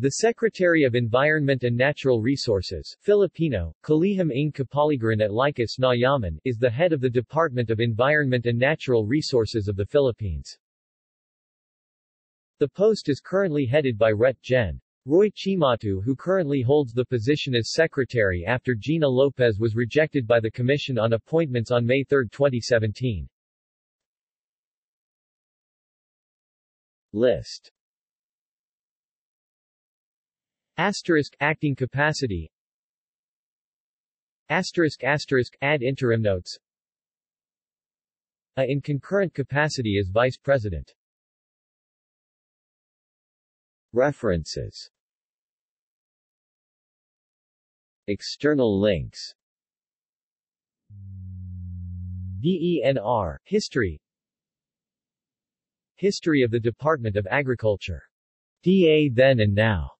The Secretary of Environment and Natural Resources Filipino, Kalihim ng Kapaligiran at Likas na Yaman is the head of the Department of Environment and Natural Resources of the Philippines. The post is currently headed by Ret. Gen. Roy Cimatu who currently holds the position as secretary after Gina Lopez was rejected by the Commission on Appointments on May 3, 2017. List Asterisk acting capacity. Asterisk asterisk interim notes. A in concurrent capacity as Vice President. References. External links. DENR, History. History of the Department of Agriculture. DA Then and Now